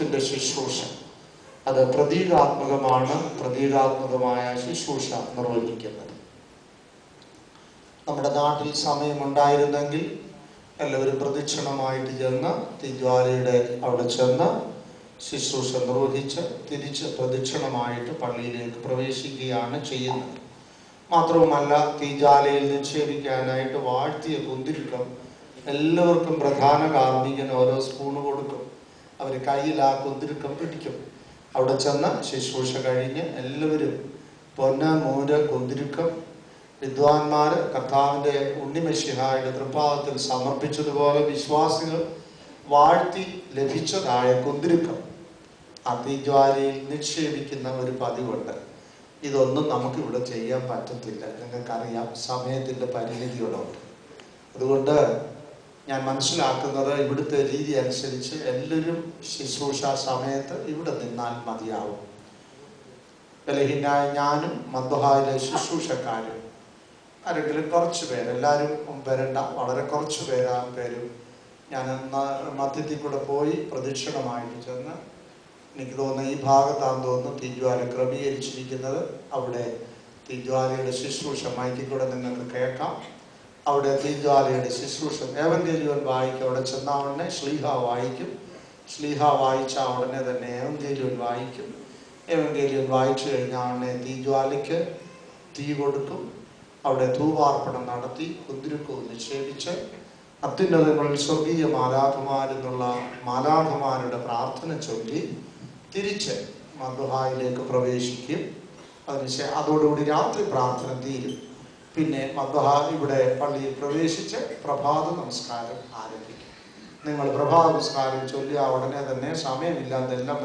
ത്തിന്റെ ശുശ്രൂഷ. അത് പ്രതീകാത്മകമാണ് പ്രതീകാത്മകമായ ശുശ്രൂഷ നിർവഹിക്കുന്നത്. നമ്മുടെ നാട്ടിൽ സമയമുണ്ടായിരുന്നെങ്കിൽ എല്ലാവരും പ്രദക്ഷിണമായിട്ട് ചെന്ന് തിജ്വാലയുടെ അവിടെ ചെന്ന് ശുശ്രൂഷ നിർവഹിച്ച് തിരിച്ച് പ്രദക്ഷിണമായിട്ട് പള്ളിയിലേക്ക് പ്രവേശിക്കുകയാണ് ചെയ്യുന്നത്. മാത്രവുമല്ല തീജാലയിൽ നിക്ഷേപിക്കാനായിട്ട് വാഴ്ത്തിയ കുന്തിരിക്കം എല്ലാവർക്കും പ്രധാന കാർമ്മികൻ ഓരോ സ്പൂണ് കൊടുക്കും. അവർ കയ്യിൽ ആ കുന്തിരുക്കം പിടിക്കും. അവിടെ ചെന്ന് ശുശ്രൂഷ കഴിഞ്ഞ് എല്ലാവരും പൊന്ന മൂര് കുന്തിരുക്കം വിദ്വാൻമാര് കർത്താവിന്റെ ഉണ്ണിമഷിഹായുടെ തൃപ്പാദത്തിൽ സമർപ്പിച്ചതുപോലെ വിശ്വാസികൾ വാഴ്ത്തി ലഭിച്ചതായ കുന്തിരുക്കം. അതിജ്വാലയിൽ നിക്ഷേപിക്കുന്ന ഒരു പതിവുണ്ട്. ഇതൊന്നും നമുക്ക് ഇവിടെ ചെയ്യാൻ പറ്റത്തില്ല. നിങ്ങൾക്കറിയാം സമയത്തിന്റെ പരിമിതികളുണ്ട് അതുകൊണ്ട് ഞാൻ മനസ്സിലാക്കുന്നത് ഇവിടുത്തെ രീതി അനുസരിച്ച് എല്ലാവരും ശുശ്രൂഷ സമയത്ത് ഇവിടെ നിന്നാൽ മതിയാവും. ബലഹീനായ ഞാനും മന്ദഹായിലെ ശുശ്രൂഷക്കാരും. ആരെങ്കിലും കുറച്ച് പേര് എല്ലാവരും വരണ്ട വളരെ കുറച്ച് പേരാ പേരും. ഞാൻ മധ്യത്തിൽ കൂടെ പോയി പ്രദക്ഷിണമായിട്ട് ചെന്ന് എനിക്ക് തോന്നുന്നു ഈ ഭാഗത്താന്ന് തോന്നുന്നു തീജ്വാല ക്രമീകരിച്ചിരിക്കുന്നത്. അവിടെ തീജ്വാലയുടെ ശുശ്രൂഷ മൈക്കിൽ കൂടെ നിങ്ങൾക്ക് കേൾക്കാം. അവിടെ തീജ്വാലയുടെ ശുശ്രൂഷ ഏവങ്കേലിയോൻ വായിക്കും. അവിടെ ചെന്ന ഉടനെ ശ്ലീഹ വായിക്കും. ശ്ലീഹ വായിച്ച ഉടനെ തന്നെ ഏവങ്കേലിയോൻ വായിക്കും. ഏവങ്കേലിയോൻ വായിച്ചു കഴിഞ്ഞാൽ ഉടനെ തീജ്വാലയ്ക്ക് തീ കൊടുക്കും. അവിടെ ധൂപാർപ്പണം നടത്തി കുന്തിരുക്കവും നിക്ഷേപിച്ച് അത്യുന്നതങ്ങളിൽ സ്വർഗീയ മാലാഖമാരെന്നുള്ള മാലാഖമാരുടെ പ്രാർത്ഥന ചൊല്ലി തിരിച്ച് മധുഹായിലേക്ക് പ്രവേശിക്കും. അതിനുശേഷം അതോടുകൂടി രാത്രി പ്രാർത്ഥന തീരും. പിന്നെ മധുഹ ഇവിടെ പള്ളിയിൽ പ്രവേശിച്ച് പ്രഭാത നമസ്കാരം ആരംഭിക്കും. നിങ്ങൾ പ്രഭാത നമസ്കാരം ചൊല്ലിയ ഉടനെ തന്നെ സമയമില്ലാതെല്ലാം